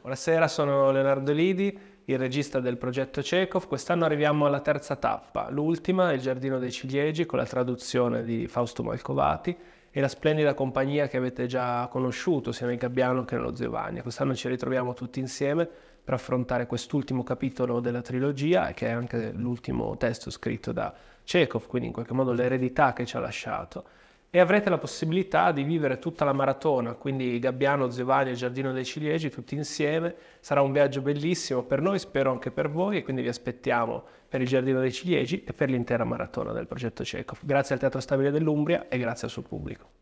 Buonasera, sono Leonardo Lidi, il regista del progetto Chekhov. Quest'anno arriviamo alla terza tappa, l'ultima, Il Giardino dei Ciliegi, con la traduzione di Fausto Malcovati e la splendida compagnia che avete già conosciuto, sia nel Gabbiano che nello Giovanni. Quest'anno ci ritroviamo tutti insieme per affrontare quest'ultimo capitolo della trilogia, che è anche l'ultimo testo scritto da Chekhov, quindi in qualche modo l'eredità che ci ha lasciato e avrete la possibilità di vivere tutta la maratona, quindi Gabbiano, Zevani e Giardino dei Ciliegi tutti insieme. Sarà un viaggio bellissimo per noi, spero anche per voi e quindi vi aspettiamo per il Giardino dei Ciliegi e per l'intera maratona del progetto Cecov. Grazie al Teatro Stabile dell'Umbria e grazie al suo pubblico.